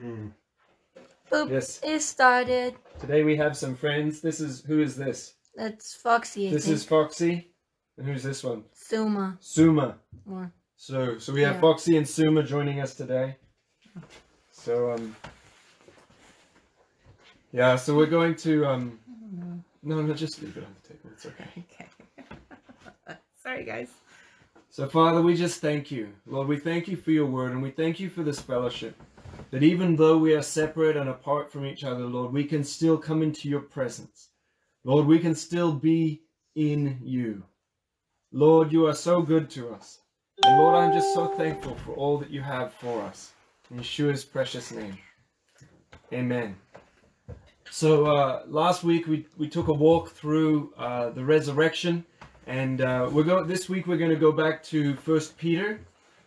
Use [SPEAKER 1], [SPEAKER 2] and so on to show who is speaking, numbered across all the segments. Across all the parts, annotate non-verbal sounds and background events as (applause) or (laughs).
[SPEAKER 1] Boop.
[SPEAKER 2] Yes.
[SPEAKER 1] It started.
[SPEAKER 2] Today we have some friends. This is who is this?
[SPEAKER 1] That's Foxy. I
[SPEAKER 2] This
[SPEAKER 1] think.
[SPEAKER 2] is Foxy. And who's this one?
[SPEAKER 1] Suma.
[SPEAKER 2] Suma. So so we have
[SPEAKER 1] Yeah.
[SPEAKER 2] Foxy and Suma joining us today. So um Yeah, so we're going to um no no just leave it on the table. It's okay. (laughs)
[SPEAKER 3] Okay. (laughs) Sorry, guys.
[SPEAKER 2] So, Father, we just thank you. Lord, we thank you for your word and we thank you for this fellowship. That even though we are separate and apart from each other, Lord, we can still come into your presence. Lord, we can still be in you. Lord, you are so good to us. And Lord, I'm just so thankful for all that you have for us. In Yeshua's precious name. Amen. So, uh, last week we, we took a walk through uh, the resurrection. And uh, we're going this week. We're going to go back to First Peter.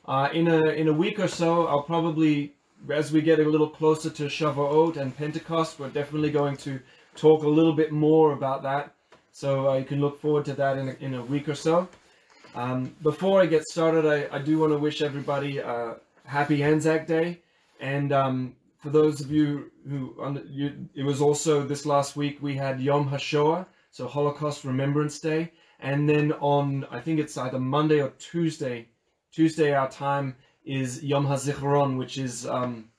[SPEAKER 2] Uh, in a in a week or so, I'll probably, as we get a little closer to Shavuot and Pentecost, we're definitely going to talk a little bit more about that. So uh, you can look forward to that in a, in a week or so. Um, before I get started, I, I do want to wish everybody uh, happy Anzac Day. And um, for those of you who, you, it was also this last week we had Yom HaShoah, so Holocaust Remembrance Day. And then on, I think it's either Monday or Tuesday, Tuesday our time is Yom HaZichron, which is um,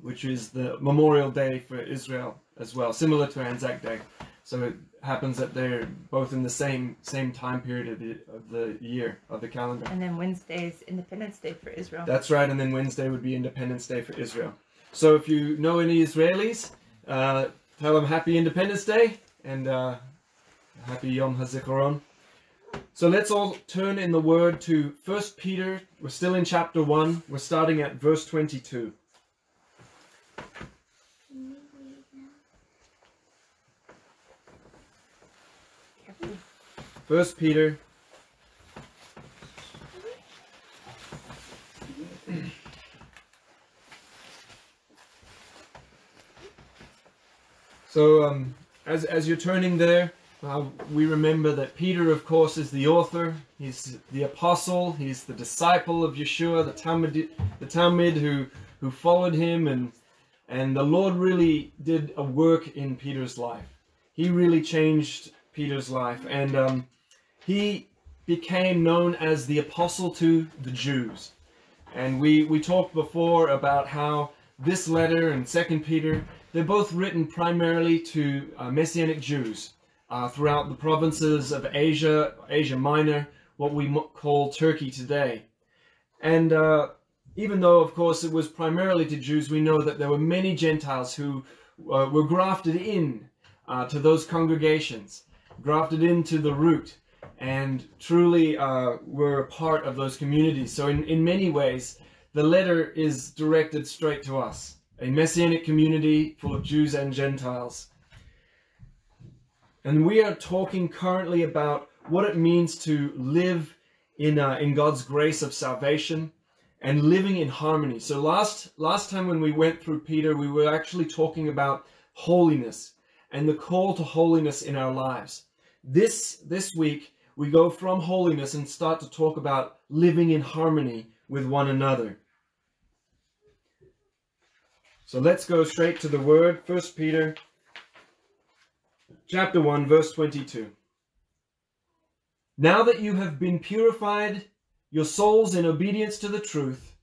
[SPEAKER 2] which is the Memorial Day for Israel as well, similar to Anzac Day. So it happens that they're both in the same same time period of the, of the year of the calendar.
[SPEAKER 3] And then Wednesday is Independence Day for Israel.
[SPEAKER 2] That's right, and then Wednesday would be Independence Day for Israel. So if you know any Israelis, uh, tell them Happy Independence Day and uh, Happy Yom HaZikaron. So let's all turn in the Word to First Peter. We're still in chapter one. We're starting at verse twenty-two. First Peter. So, um, as as you're turning there, uh, we remember that Peter, of course, is the author. He's the apostle. He's the disciple of Yeshua, the talmid, the talmid who who followed him, and and the Lord really did a work in Peter's life. He really changed Peter's life, and um, he became known as the apostle to the Jews. And we we talked before about how this letter and Second Peter they're both written primarily to uh, Messianic Jews uh, throughout the provinces of Asia, Asia Minor, what we call Turkey today. And uh, even though, of course, it was primarily to Jews, we know that there were many Gentiles who uh, were grafted in uh, to those congregations, grafted into the root, and truly uh, were a part of those communities. So, in, in many ways, the letter is directed straight to us a messianic community full of Jews and Gentiles. And we are talking currently about what it means to live in, uh, in God's grace of salvation and living in harmony. So last last time when we went through Peter, we were actually talking about holiness and the call to holiness in our lives. This this week we go from holiness and start to talk about living in harmony with one another. So let's go straight to the word. First Peter chapter 1 verse 22. Now that you have been purified your souls in obedience to the truth,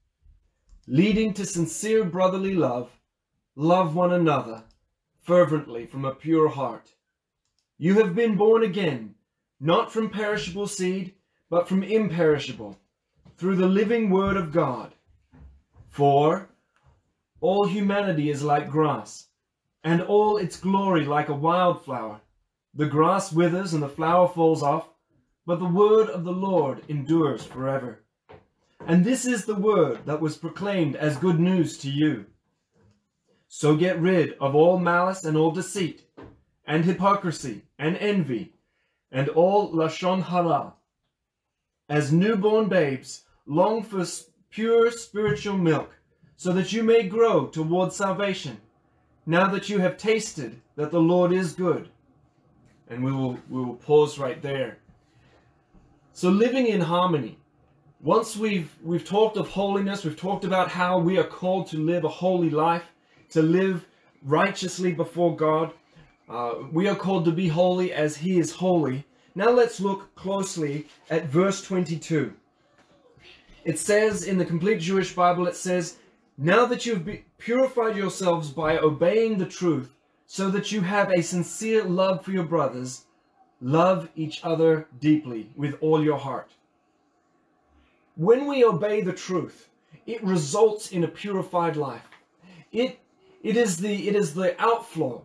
[SPEAKER 2] leading to sincere brotherly love, love one another fervently from a pure heart. You have been born again, not from perishable seed, but from imperishable, through the living word of God. For all humanity is like grass, and all its glory like a wildflower. The grass withers and the flower falls off, but the word of the Lord endures forever. And this is the word that was proclaimed as good news to you. So get rid of all malice and all deceit, and hypocrisy, and envy, and all lashon hara. As newborn babes, long for pure spiritual milk, so that you may grow toward salvation, now that you have tasted that the Lord is good. And we will we will pause right there. So living in harmony. Once we've we've talked of holiness, we've talked about how we are called to live a holy life. to live righteously before God. Uh, we are called to be holy as He is holy. Now let's look closely at verse 22. It says in the complete Jewish Bible, it says, Now that you've purified yourselves by obeying the truth, so that you have a sincere love for your brothers, love each other deeply with all your heart. When we obey the truth, it results in a purified life. It, it, is, the, it is the outflow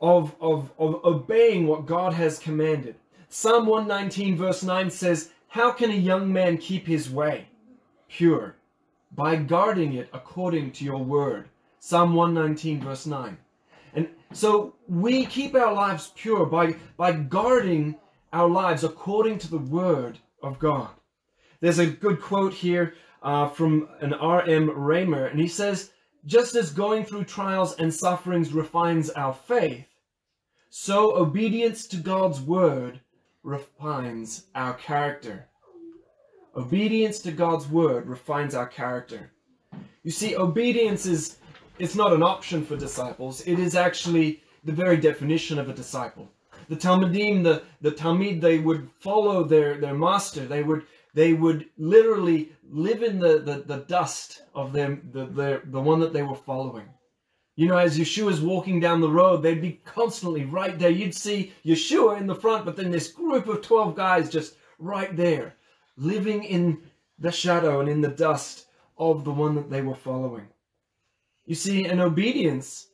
[SPEAKER 2] of, of, of obeying what God has commanded. Psalm 119, verse 9 says, How can a young man keep his way pure? By guarding it according to your word. Psalm 119, verse 9. So we keep our lives pure by, by guarding our lives according to the word of God. There's a good quote here uh, from an R.M. Raymer, and he says, Just as going through trials and sufferings refines our faith, so obedience to God's word refines our character. Obedience to God's word refines our character. You see, obedience is it's not an option for disciples. It is actually the very definition of a disciple. The Talmidim, the, the talmid, they would follow their, their master. They would they would literally live in the, the, the dust of them, the, the, the one that they were following. You know, as Yeshua's walking down the road, they'd be constantly right there. You'd see Yeshua in the front, but then this group of 12 guys just right there, living in the shadow and in the dust of the one that they were following. You see, an obedience,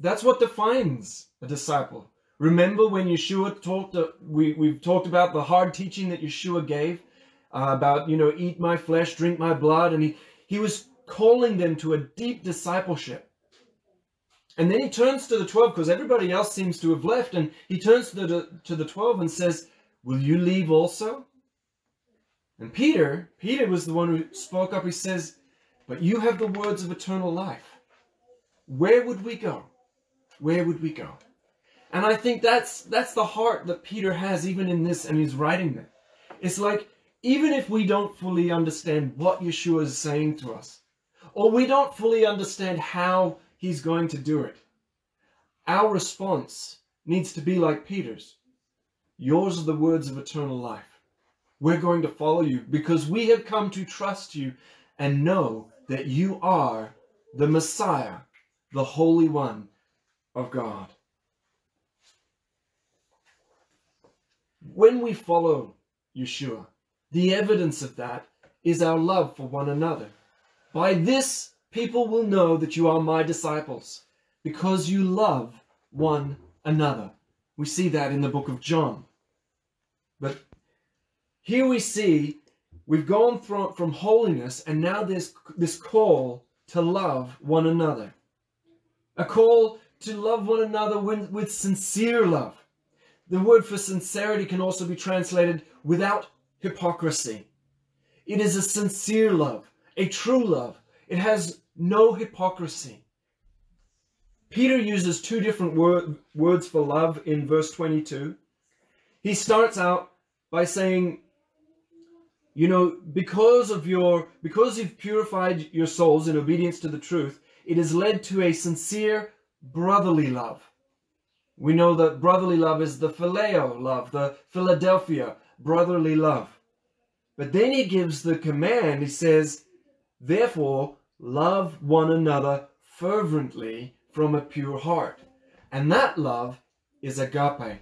[SPEAKER 2] that's what defines a disciple. Remember when Yeshua talked, we, we've talked about the hard teaching that Yeshua gave uh, about, you know, eat my flesh, drink my blood, and he, he was calling them to a deep discipleship. And then he turns to the 12 because everybody else seems to have left, and he turns to the, to the 12 and says, Will you leave also? And Peter, Peter was the one who spoke up. He says, But you have the words of eternal life. Where would we go? Where would we go? And I think that's that's the heart that Peter has even in this and he's writing that. It's like even if we don't fully understand what Yeshua is saying to us, or we don't fully understand how he's going to do it, our response needs to be like Peter's. Yours are the words of eternal life. We're going to follow you because we have come to trust you and know that you are the Messiah, the Holy One of God. When we follow Yeshua, the evidence of that is our love for one another. By this, people will know that you are my disciples, because you love one another. We see that in the book of John. But here we see we've gone from, from holiness, and now there's this call to love one another. A call to love one another with, sincere love. The word for sincerity can also be translated without hypocrisy. It is a sincere love, a true love. It has no hypocrisy. Peter uses two different word, words for love in verse 22. He starts out by saying, you know, because of your, because you've purified your souls in obedience to the truth, it has led to a sincere brotherly love. We know that brotherly love is the phileo love, the Philadelphia brotherly love. But then he gives the command, he says, therefore, love one another fervently from a pure heart. And that love is agape.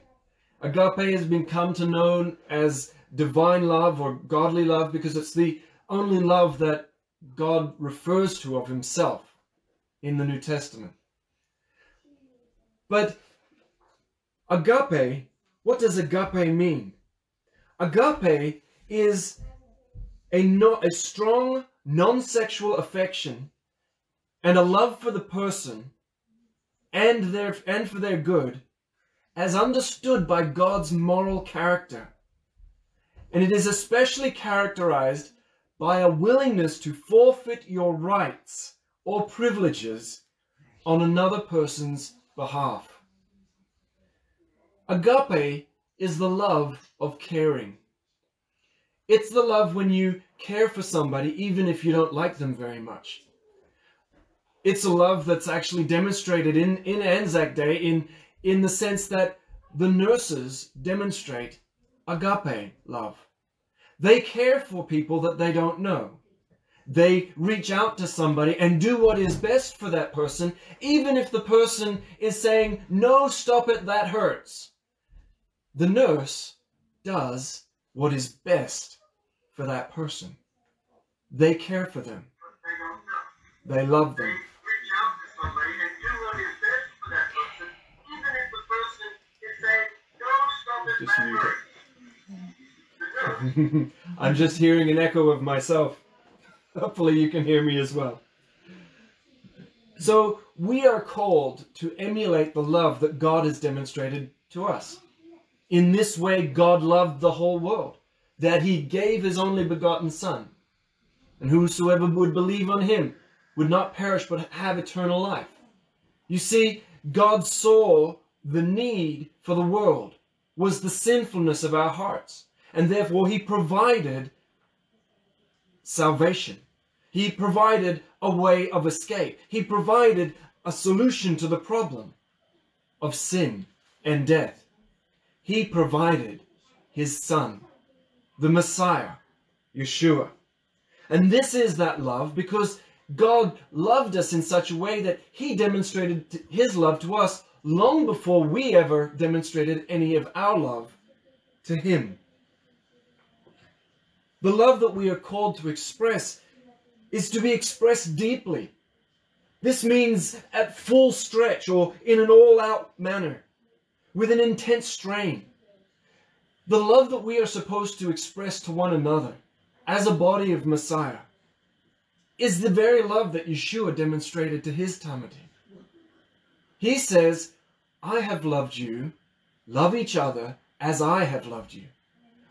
[SPEAKER 2] Agape has been come to known as divine love or godly love because it's the only love that God refers to of himself in the New Testament. But agape, what does agape mean? Agape is a, no, a strong non-sexual affection and a love for the person and their and for their good as understood by God's moral character. And it is especially characterized by a willingness to forfeit your rights or privileges on another person's behalf. Agape is the love of caring. It's the love when you care for somebody even if you don't like them very much. It's a love that's actually demonstrated in, in Anzac Day in, in the sense that the nurses demonstrate agape love. They care for people that they don't know. They reach out to somebody and do what is best for that person, even if the person is saying, No, stop it, that hurts. The nurse does what is best for that person. They care for them, they love them.
[SPEAKER 4] reach out to somebody and do what is best for that person, even if the person is saying, don't stop it,
[SPEAKER 2] Just
[SPEAKER 4] that
[SPEAKER 2] mute it.
[SPEAKER 4] hurts." The nurse
[SPEAKER 2] I'm just hearing an echo of myself. Hopefully, you can hear me as well. So, we are called to emulate the love that God has demonstrated to us. In this way, God loved the whole world, that he gave his only begotten Son. And whosoever would believe on him would not perish but have eternal life. You see, God saw the need for the world was the sinfulness of our hearts. And therefore, he provided salvation. He provided a way of escape. He provided a solution to the problem of sin and death. He provided his son, the Messiah, Yeshua. And this is that love because God loved us in such a way that he demonstrated his love to us long before we ever demonstrated any of our love to him. The love that we are called to express is to be expressed deeply. This means at full stretch or in an all out manner, with an intense strain. The love that we are supposed to express to one another as a body of Messiah is the very love that Yeshua demonstrated to his Talmidim. He says, I have loved you, love each other as I have loved you.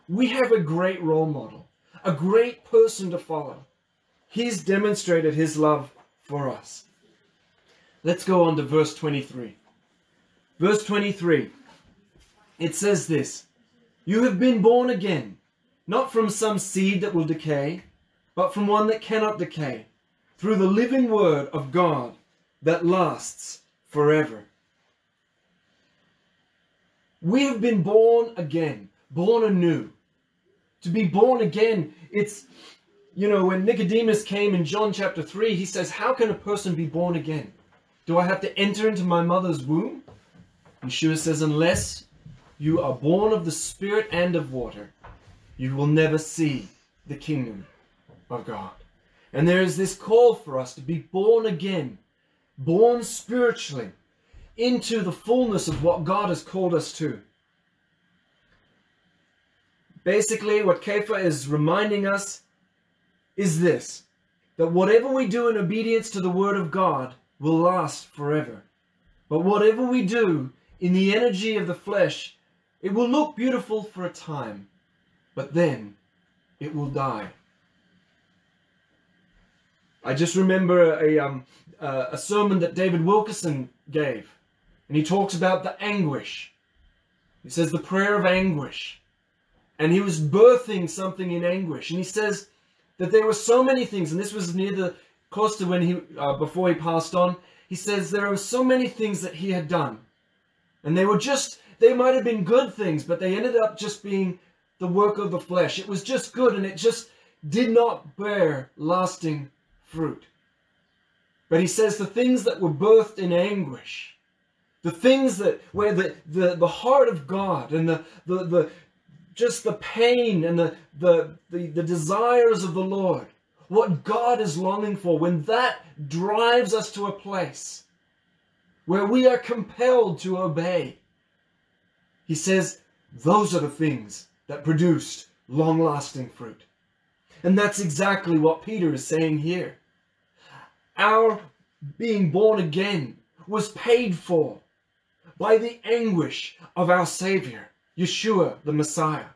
[SPEAKER 2] We have a great role model, a great person to follow. He's demonstrated his love for us. Let's go on to verse 23. Verse 23. It says this You have been born again, not from some seed that will decay, but from one that cannot decay, through the living word of God that lasts forever. We have been born again, born anew. To be born again, it's, you know, when Nicodemus came in John chapter 3, he says, How can a person be born again? Do I have to enter into my mother's womb? Yeshua says, Unless you are born of the Spirit and of water, you will never see the kingdom of God. And there is this call for us to be born again, born spiritually into the fullness of what God has called us to. Basically, what Kepha is reminding us is this that whatever we do in obedience to the Word of God will last forever. But whatever we do in the energy of the flesh, it will look beautiful for a time, but then it will die. I just remember a, um, uh, a sermon that David Wilkerson gave, and he talks about the anguish. He says the prayer of anguish. And he was birthing something in anguish. And he says that there were so many things, and this was near the close to when he uh, before he passed on. He says there were so many things that he had done, and they were just they might have been good things, but they ended up just being the work of the flesh. It was just good, and it just did not bear lasting fruit. But he says the things that were birthed in anguish, the things that where the, the, the heart of God and the, the, the just the pain and the, the, the, the desires of the Lord, what God is longing for, when that drives us to a place where we are compelled to obey, he says, those are the things that produced long lasting fruit. And that's exactly what Peter is saying here. Our being born again was paid for by the anguish of our Savior, Yeshua the Messiah.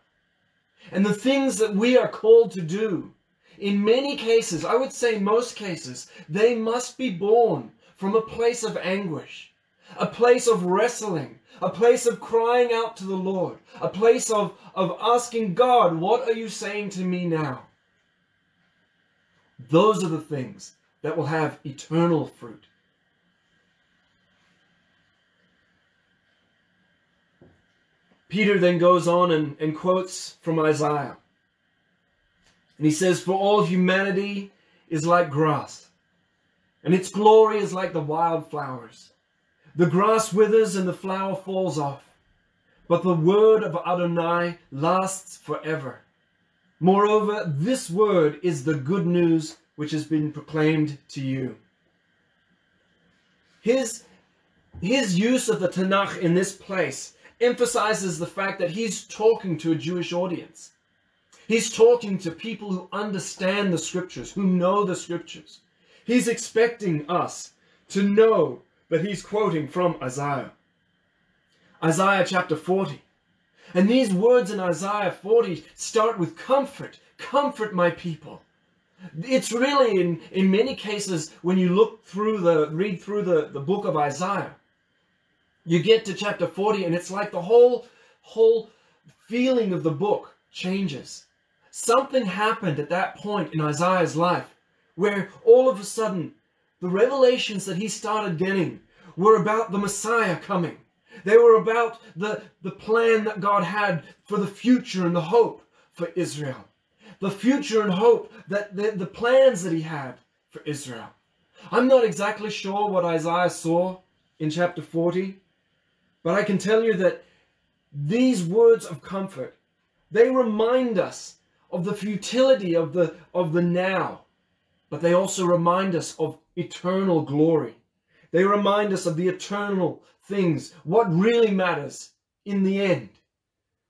[SPEAKER 2] And the things that we are called to do, in many cases, I would say most cases, they must be born from a place of anguish, a place of wrestling, a place of crying out to the Lord, a place of, of asking God, What are you saying to me now? Those are the things that will have eternal fruit. Peter then goes on and, and quotes from Isaiah. And he says, For all humanity is like grass, and its glory is like the wild flowers. The grass withers and the flower falls off, but the word of Adonai lasts forever. Moreover, this word is the good news which has been proclaimed to you. His, his use of the Tanakh in this place emphasizes the fact that he's talking to a Jewish audience. He's talking to people who understand the scriptures, who know the scriptures. He's expecting us to know that he's quoting from Isaiah. Isaiah chapter 40. And these words in Isaiah 40 start with comfort. Comfort my people. It's really in, in many cases when you look through the read through the, the book of Isaiah, you get to chapter 40 and it's like the whole whole feeling of the book changes. Something happened at that point in Isaiah's life where all of a sudden the revelations that he started getting were about the Messiah coming. They were about the, the plan that God had for the future and the hope for Israel. The future and hope that the, the plans that he had for Israel. I'm not exactly sure what Isaiah saw in chapter 40, but I can tell you that these words of comfort, they remind us of the futility of the, of the now, but they also remind us of eternal glory. They remind us of the eternal things, what really matters in the end.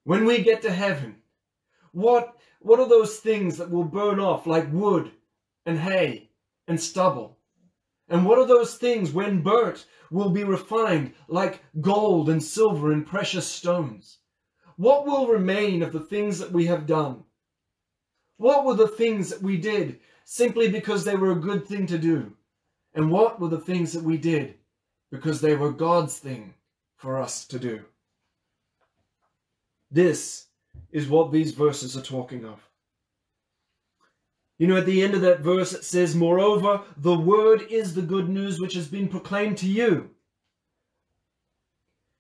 [SPEAKER 2] When we get to heaven, what, what are those things that will burn off like wood and hay and stubble? And what are those things when burnt will be refined like gold and silver and precious stones? What will remain of the things that we have done? What were the things that we did simply because they were a good thing to do? And what were the things that we did because they were God's thing for us to do? This is what these verses are talking of. You know, at the end of that verse, it says, Moreover, the word is the good news which has been proclaimed to you.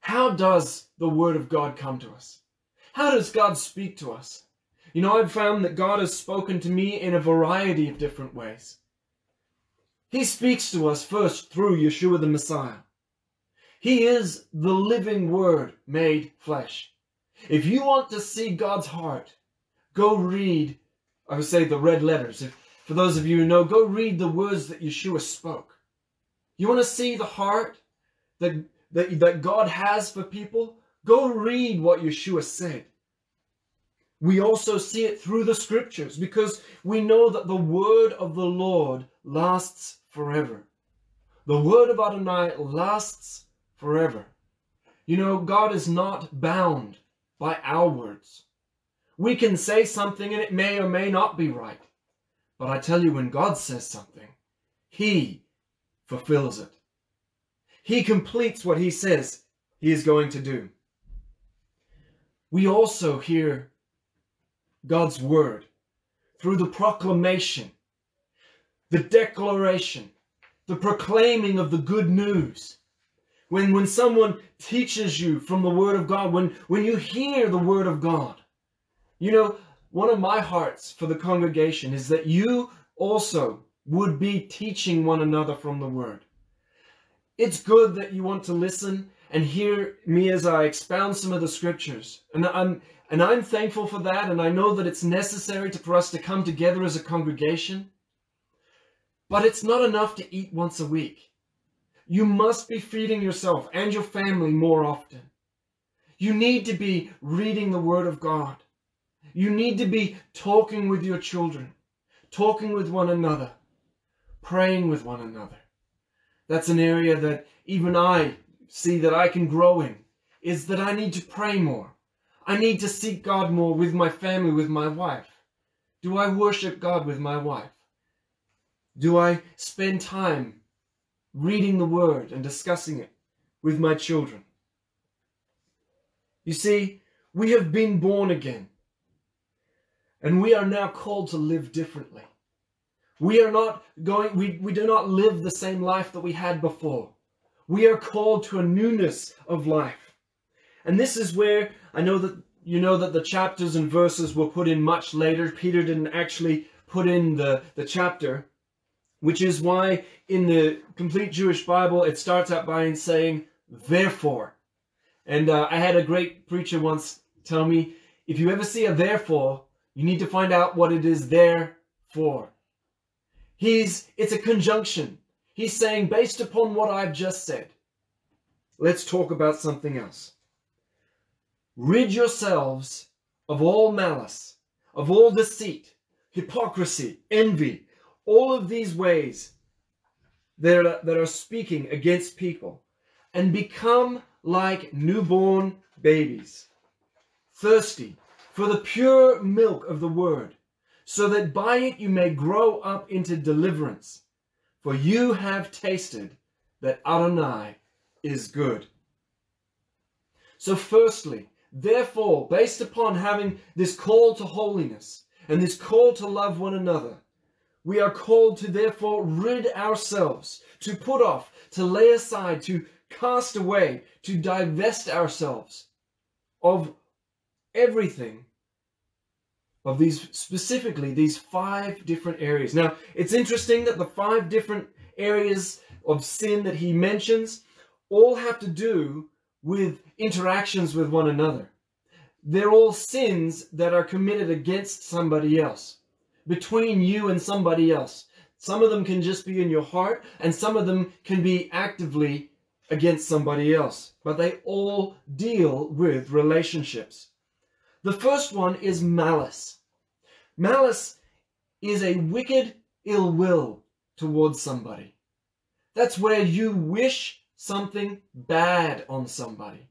[SPEAKER 2] How does the word of God come to us? How does God speak to us? You know, I've found that God has spoken to me in a variety of different ways. He speaks to us first through Yeshua the Messiah. He is the living word made flesh. If you want to see God's heart, go read, I would say the red letters. If, for those of you who know, go read the words that Yeshua spoke. You want to see the heart that, that, that God has for people? Go read what Yeshua said. We also see it through the scriptures because we know that the word of the Lord lasts forever. The word of Adonai lasts forever. You know, God is not bound by our words. We can say something and it may or may not be right. But I tell you, when God says something, He fulfills it. He completes what He says He is going to do. We also hear God's word through the proclamation, the declaration, the proclaiming of the good news. When, when someone teaches you from the word of God, when, when you hear the word of God, you know, one of my hearts for the congregation is that you also would be teaching one another from the word. It's good that you want to listen and hear me as I expound some of the scriptures. And I'm and I'm thankful for that, and I know that it's necessary to, for us to come together as a congregation. But it's not enough to eat once a week. You must be feeding yourself and your family more often. You need to be reading the Word of God. You need to be talking with your children, talking with one another, praying with one another. That's an area that even I see that I can grow in, is that I need to pray more. I need to seek God more with my family, with my wife. Do I worship God with my wife? Do I spend time reading the Word and discussing it with my children? You see, we have been born again, and we are now called to live differently. We are not going, we, we do not live the same life that we had before. We are called to a newness of life. And this is where I know that you know that the chapters and verses were put in much later. Peter didn't actually put in the, the chapter, which is why in the complete Jewish Bible it starts out by saying, therefore. And uh, I had a great preacher once tell me, if you ever see a therefore, you need to find out what it is there for. He's, it's a conjunction. He's saying, based upon what I've just said, let's talk about something else. Rid yourselves of all malice, of all deceit, hypocrisy, envy, all of these ways that are, that are speaking against people, and become like newborn babies, thirsty for the pure milk of the word, so that by it you may grow up into deliverance. For you have tasted that Adonai is good. So, firstly, therefore, based upon having this call to holiness and this call to love one another, we are called to therefore rid ourselves, to put off, to lay aside, to cast away, to divest ourselves of everything of these specifically these five different areas. Now, it's interesting that the five different areas of sin that he mentions all have to do with interactions with one another. They're all sins that are committed against somebody else, between you and somebody else. Some of them can just be in your heart, and some of them can be actively against somebody else. But they all deal with relationships. The first one is malice. Malice is a wicked ill will towards somebody. That's where you wish something bad on somebody.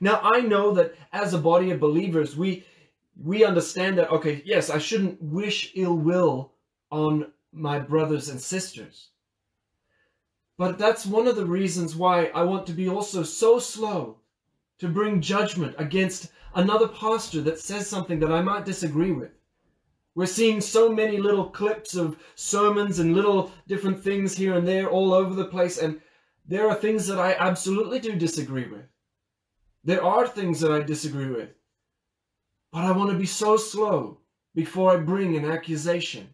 [SPEAKER 2] Now I know that as a body of believers, we we understand that okay, yes, I shouldn't wish ill will on my brothers and sisters. But that's one of the reasons why I want to be also so slow to bring judgment against another pastor that says something that I might disagree with. We're seeing so many little clips of sermons and little different things here and there all over the place, and there are things that I absolutely do disagree with. There are things that I disagree with. But I want to be so slow before I bring an accusation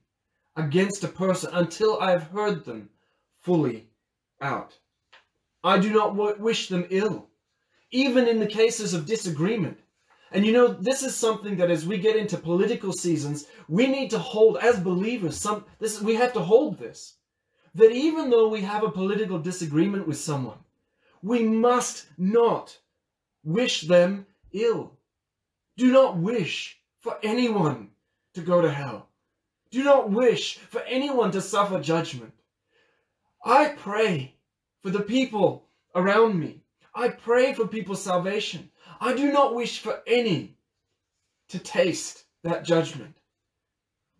[SPEAKER 2] against a person until I've heard them fully out. I do not wish them ill, even in the cases of disagreement. And you know, this is something that as we get into political seasons, we need to hold as believers some this we have to hold this. That even though we have a political disagreement with someone, we must not wish them ill. Do not wish for anyone to go to hell. Do not wish for anyone to suffer judgment. I pray for the people around me. I pray for people's salvation. I do not wish for any to taste that judgment.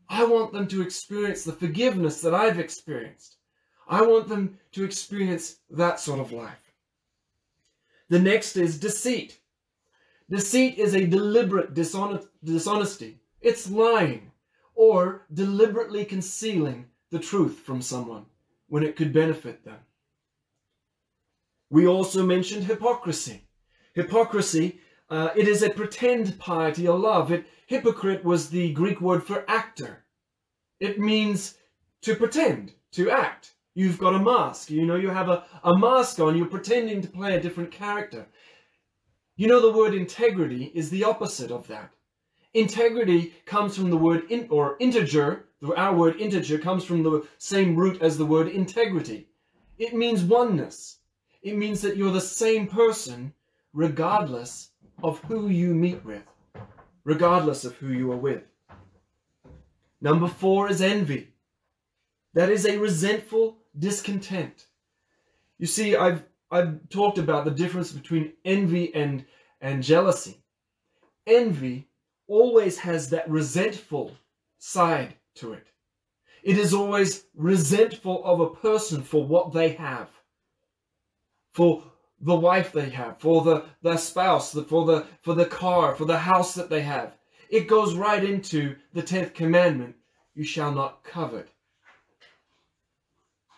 [SPEAKER 2] I want them to experience the forgiveness that I've experienced. I want them to experience that sort of life. The next is deceit. Deceit is a deliberate dishonesty. It's lying or deliberately concealing the truth from someone when it could benefit them. We also mentioned hypocrisy. Hypocrisy, uh, it is a pretend piety or love. It, hypocrite was the Greek word for actor. It means to pretend, to act. You've got a mask. You know, you have a, a mask on. You're pretending to play a different character. You know, the word integrity is the opposite of that. Integrity comes from the word in, or integer. Our word integer comes from the same root as the word integrity. It means oneness. It means that you're the same person regardless of who you meet with, regardless of who you are with. Number four is envy. That is a resentful discontent. You see, I've I've talked about the difference between envy and, and jealousy. Envy always has that resentful side to it. It is always resentful of a person for what they have, for the wife they have, for the, their spouse, for the, for the car, for the house that they have. It goes right into the 10th commandment, you shall not covet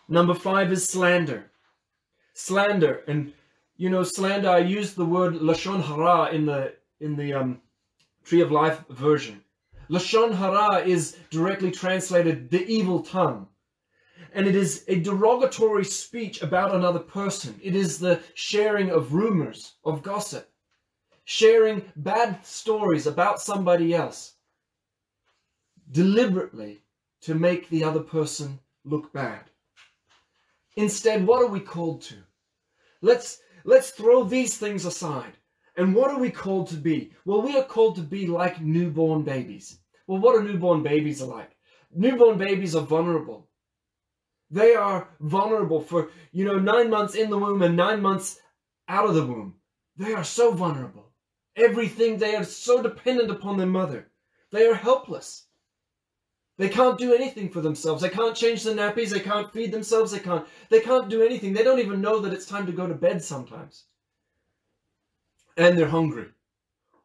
[SPEAKER 2] Number five is slander. Slander, and you know, slander. I used the word lashon hara in the in the um, Tree of Life version. Lashon hara is directly translated the evil tongue. And it is a derogatory speech about another person. It is the sharing of rumors, of gossip, sharing bad stories about somebody else, deliberately to make the other person look bad. Instead, what are we called to? Let's, let's throw these things aside. And what are we called to be? Well, we are called to be like newborn babies. Well, what are newborn babies like? Newborn babies are vulnerable. They are vulnerable for, you know, nine months in the womb and nine months out of the womb. They are so vulnerable. Everything, they are so dependent upon their mother. They are helpless. They can't do anything for themselves. They can't change the nappies. They can't feed themselves. They can't, they can't do anything. They don't even know that it's time to go to bed sometimes. And they're hungry.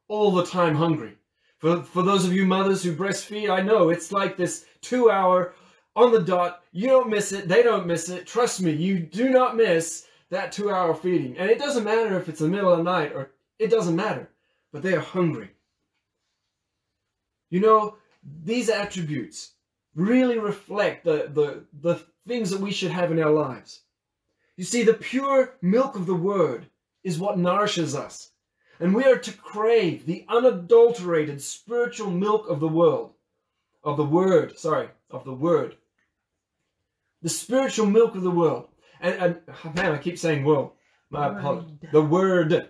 [SPEAKER 2] All the time hungry. For, for those of you mothers who breastfeed, I know it's like this two hour on the dot. You don't miss it. They don't miss it. Trust me, you do not miss that two hour feeding. And it doesn't matter if it's the middle of the night or it doesn't matter. But they are hungry. You know, these attributes really reflect the, the, the things that we should have in our lives. You see, the pure milk of the word is what nourishes us. And we are to crave the unadulterated spiritual milk of the world, of the word, sorry, of the word. The spiritual milk of the world. And, and oh, man, I keep saying world. My apologies. The word.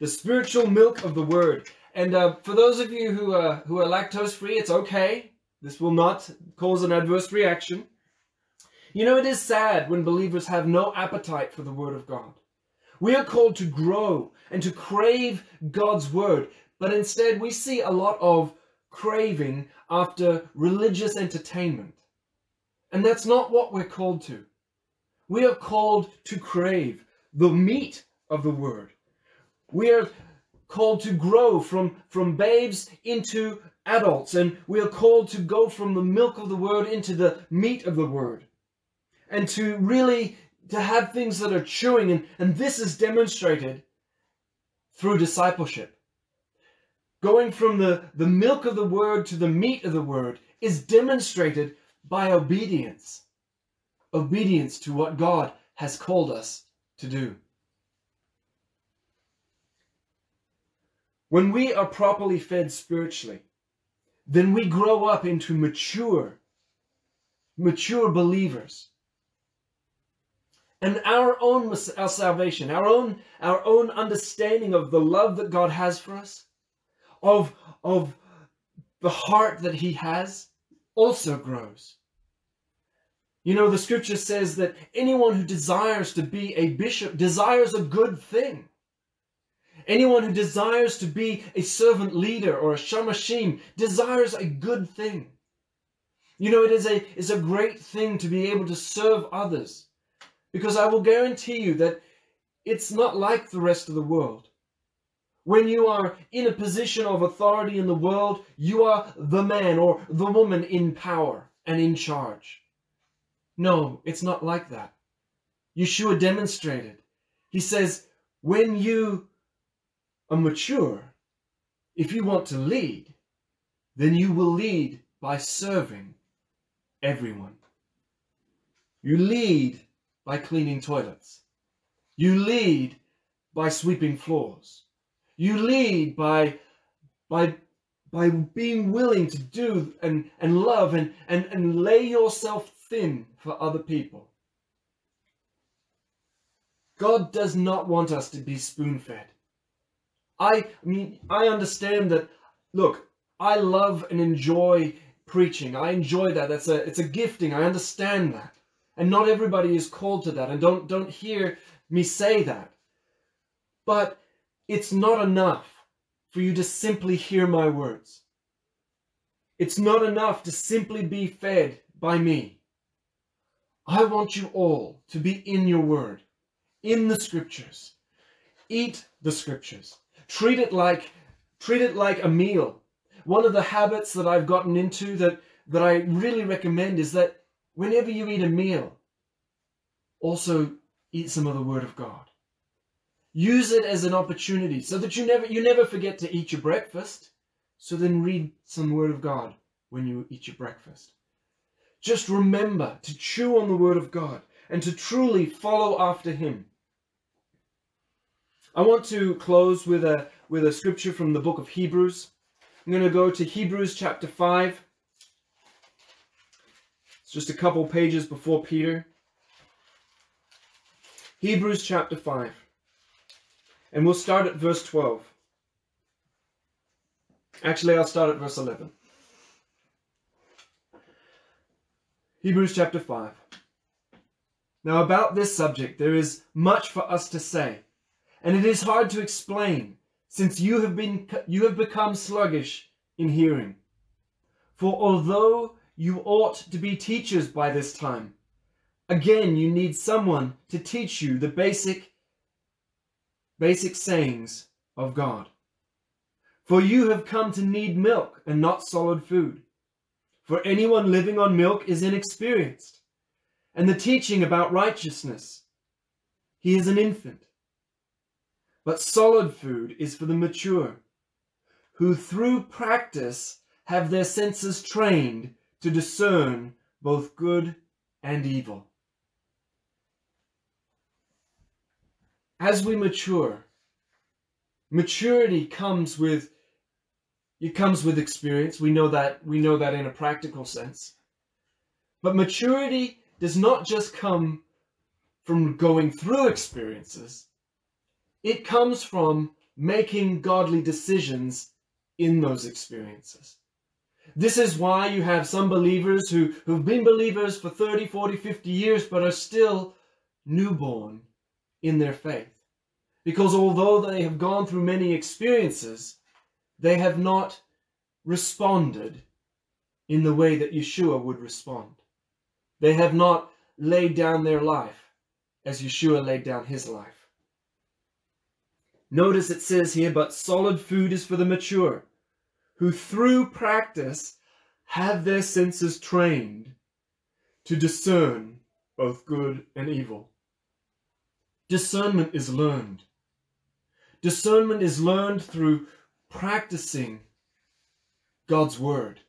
[SPEAKER 2] The spiritual milk of the word. And uh, for those of you who are, who are lactose free, it's okay. This will not cause an adverse reaction. You know, it is sad when believers have no appetite for the Word of God. We are called to grow and to crave God's Word, but instead we see a lot of craving after religious entertainment. And that's not what we're called to. We are called to crave the meat of the Word. We are called to grow from, from babes into adults, and we are called to go from the milk of the word into the meat of the word. And to really to have things that are chewing, and, and this is demonstrated through discipleship. Going from the, the milk of the word to the meat of the word is demonstrated by obedience. Obedience to what God has called us to do. When we are properly fed spiritually, then we grow up into mature, mature believers. And our own our salvation, our own, our own understanding of the love that God has for us, of, of the heart that he has, also grows. You know, the scripture says that anyone who desires to be a bishop desires a good thing. Anyone who desires to be a servant leader or a shamashim desires a good thing. You know, it is a, is a great thing to be able to serve others. Because I will guarantee you that it's not like the rest of the world. When you are in a position of authority in the world, you are the man or the woman in power and in charge. No, it's not like that. Yeshua demonstrated. He says, when you are mature, if you want to lead, then you will lead by serving everyone. You lead by cleaning toilets. You lead by sweeping floors. You lead by, by, by being willing to do and, and love and, and, and lay yourself thin for other people. God does not want us to be spoon fed. I, mean, I understand that, look, I love and enjoy preaching. I enjoy that. That's a, it's a gifting. I understand that. And not everybody is called to that. And don't, don't hear me say that. But it's not enough for you to simply hear my words. It's not enough to simply be fed by me. I want you all to be in your word, in the scriptures. Eat the scriptures. Treat it like treat it like a meal. One of the habits that I've gotten into that, that I really recommend is that whenever you eat a meal, also eat some of the Word of God. Use it as an opportunity so that you never you never forget to eat your breakfast. So then read some Word of God when you eat your breakfast. Just remember to chew on the Word of God and to truly follow after Him. I want to close with a with a scripture from the book of Hebrews. I'm going to go to Hebrews chapter 5. It's just a couple pages before Peter. Hebrews chapter 5. And we'll start at verse 12. Actually, I'll start at verse 11. Hebrews chapter 5. Now, about this subject, there is much for us to say, and it is hard to explain, since you have, been, you have become sluggish in hearing. For although you ought to be teachers by this time, again you need someone to teach you the basic, basic sayings of God. For you have come to need milk and not solid food. For anyone living on milk is inexperienced, and the teaching about righteousness, he is an infant. But solid food is for the mature, who through practice have their senses trained to discern both good and evil. As we mature, maturity comes with it comes with experience. We know that we know that in a practical sense. But maturity does not just come from going through experiences. It comes from making godly decisions in those experiences. This is why you have some believers who, who've been believers for 30, 40, 50 years, but are still newborn in their faith. Because although they have gone through many experiences, they have not responded in the way that Yeshua would respond. They have not laid down their life as Yeshua laid down his life. Notice it says here, but solid food is for the mature, who through practice have their senses trained to discern both good and evil. Discernment is learned. Discernment is learned through practicing God's word,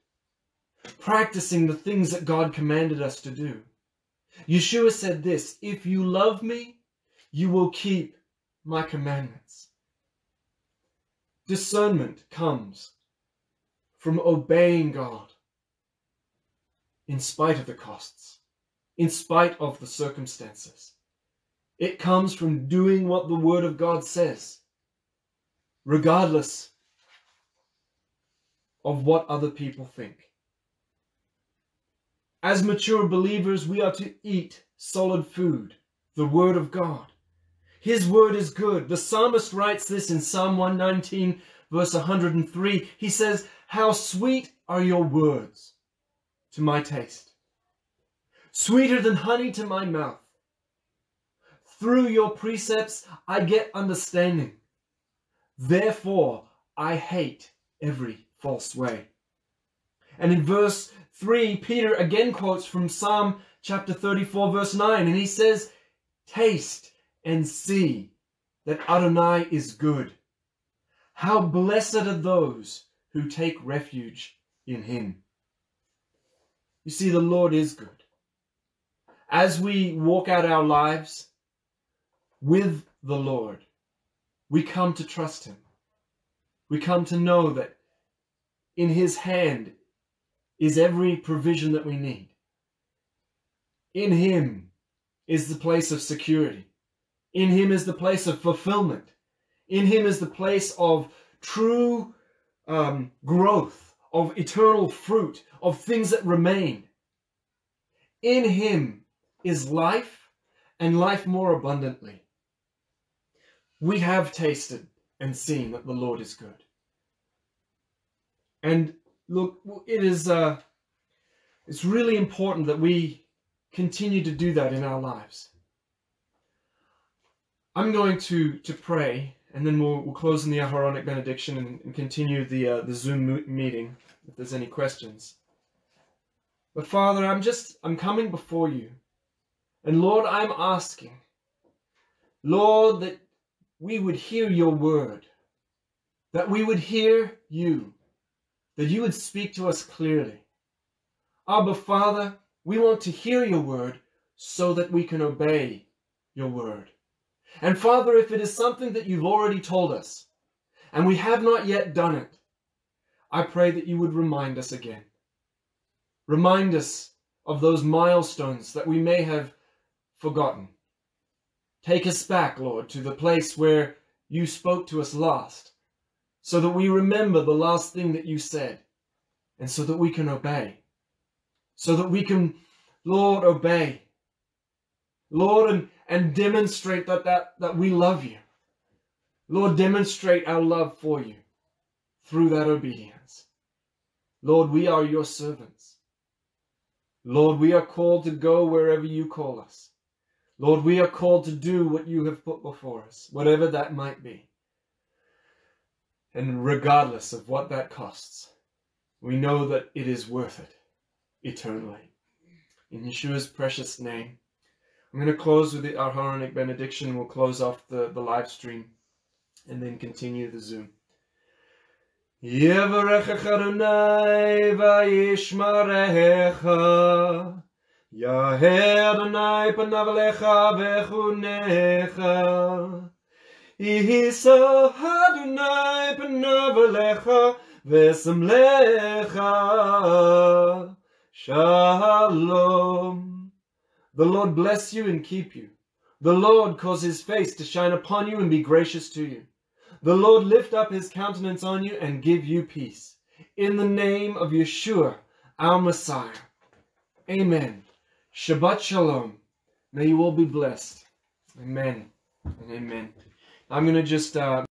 [SPEAKER 2] practicing the things that God commanded us to do. Yeshua said this If you love me, you will keep my commandments. Discernment comes from obeying God in spite of the costs, in spite of the circumstances. It comes from doing what the Word of God says, regardless of what other people think. As mature believers, we are to eat solid food, the Word of God. His Word is good. The psalmist writes this in Psalm 119, verse 103. He says, How sweet are your words to my taste, sweeter than honey to my mouth. Through your precepts I get understanding. Therefore I hate every false way. And in verse 3, Peter again quotes from Psalm chapter 34, verse 9, and he says, Taste and see that Adonai is good. How blessed are those who take refuge in him. You see, the Lord is good. As we walk out our lives with the Lord, we come to trust him. We come to know that in his hand is every provision that we need. In him is the place of security. In him is the place of fulfillment. In him is the place of true um, growth, of eternal fruit, of things that remain. In him is life and life more abundantly. We have tasted and seen that the Lord is good. And look, it is uh, it's really important that we continue to do that in our lives. I'm going to to pray, and then we'll, we'll close in the Aharonic benediction and, and continue the uh, the Zoom meeting if there's any questions. But Father, I'm just I'm coming before you, And Lord, I'm asking, Lord, that we would hear your word, that we would hear you, that you would speak to us clearly. Abba, Father, we want to hear your word so that we can obey your word. And Father, if it is something that you've already told us and we have not yet done it, I pray that you would remind us again. Remind us of those milestones that we may have forgotten. Take us back, Lord, to the place where you spoke to us last, so that we remember the last thing that you said, and so that we can obey. So that we can, Lord, obey. Lord, and, and demonstrate that, that, that we love you. Lord, demonstrate our love for you through that obedience. Lord, we are your servants. Lord, we are called to go wherever you call us. Lord, we are called to do what you have put before us, whatever that might be. And regardless of what that costs, we know that it is worth it eternally. In Yeshua's precious name. I'm going to close with the Aharonic benediction. We'll close off the, the live stream and then continue the Zoom. יברכך אדוני וישמרך, יהא אדוני פניו אליך וחונך, Shalom. The Lord bless you and keep you. The Lord cause his face to shine upon you and be gracious to you. The Lord lift up his countenance on you and give you peace. In the name of Yeshua, our Messiah. Amen. Shabbat Shalom. May you all be blessed. Amen and amen. I'm to just uh,